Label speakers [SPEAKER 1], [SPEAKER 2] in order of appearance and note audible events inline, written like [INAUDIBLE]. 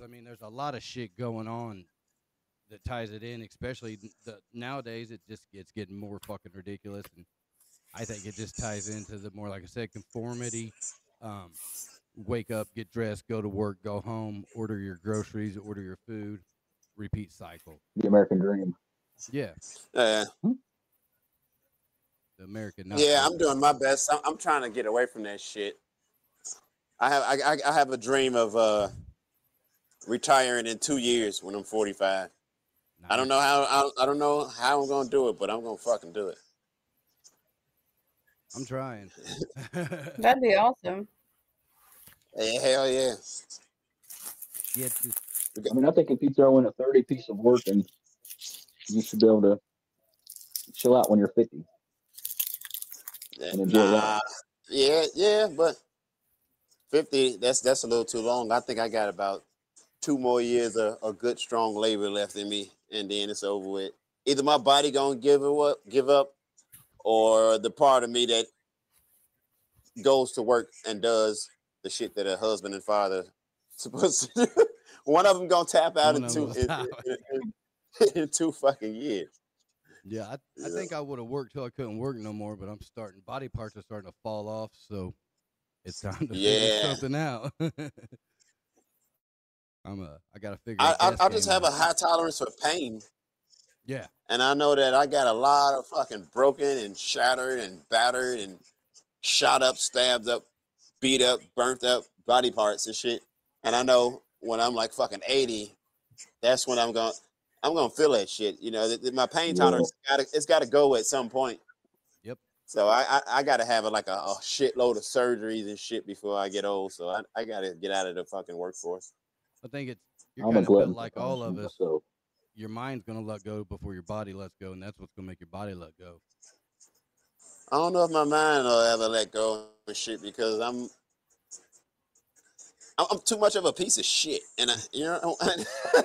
[SPEAKER 1] because I mean, there's a lot of shit going on that ties it in. Especially the nowadays, it just it's getting more fucking ridiculous, and I think it just ties into the more like I said, conformity. Um, wake up, get dressed, go to work, go home, order your groceries, order your food, repeat cycle.
[SPEAKER 2] The American dream.
[SPEAKER 1] Yeah,
[SPEAKER 3] Yeah,
[SPEAKER 1] the American. not
[SPEAKER 3] yeah. I'm doing my best. I'm, I'm trying to get away from that shit. I have I, I, I have a dream of uh retiring in two years when I'm 45. I don't know how I, I don't know how I'm gonna do it, but I'm gonna fucking do it.
[SPEAKER 1] I'm trying. [LAUGHS]
[SPEAKER 4] That'd be awesome.
[SPEAKER 3] Hey, hell yeah.
[SPEAKER 1] yeah,
[SPEAKER 2] I mean, I think if you throw in a 30 piece of work and you should be able to chill out when you're 50. And enjoy
[SPEAKER 3] Nah,
[SPEAKER 2] life.
[SPEAKER 3] yeah, yeah, but 50, that's that's a little too long. I think I got about two more years of, of good strong labor left in me, and then it's over with. Either my body gonna give it up, give up, or the part of me that goes to work and does the shit that a husband and father [LAUGHS] supposed to do. One of them gonna tap out
[SPEAKER 1] One
[SPEAKER 3] in two [LAUGHS] in, in- in- in two fucking years.
[SPEAKER 1] yeah, I, I
[SPEAKER 3] Yeah.
[SPEAKER 1] think I would have worked till I couldn't work no more, but I'm starting. Body parts are starting to fall off, so it's time to [LAUGHS] figure something out. I'm a. I gotta figure.
[SPEAKER 3] I, I, I just have a high tolerance for pain.
[SPEAKER 1] Yeah,
[SPEAKER 3] And I know that I got a lot of fucking broken and shattered and battered and shot up, stabbed up, beat up, burnt up body parts and shit. And I know when I'm like fucking 80, that's when I'm going to I'm going to feel that shit. You know, my pain
[SPEAKER 2] Yeah.
[SPEAKER 3] tolerance got to it's got to go at some point.
[SPEAKER 1] Yep.
[SPEAKER 3] So I I, I got to have a, like a, a shitload of surgeries and shit before I get old. So I, I got to get out of the fucking workforce.
[SPEAKER 1] I think it's you're
[SPEAKER 2] I'm a
[SPEAKER 1] kind of
[SPEAKER 2] glutton
[SPEAKER 1] built
[SPEAKER 2] for
[SPEAKER 1] like all of us.
[SPEAKER 2] So
[SPEAKER 1] Your mind's gonna let go before your body lets go, and that's what's gonna make your body let go.
[SPEAKER 3] I don't know if my mind will ever let go of shit because I'm I'm I'm too much of a piece of shit, and I, you know [LAUGHS]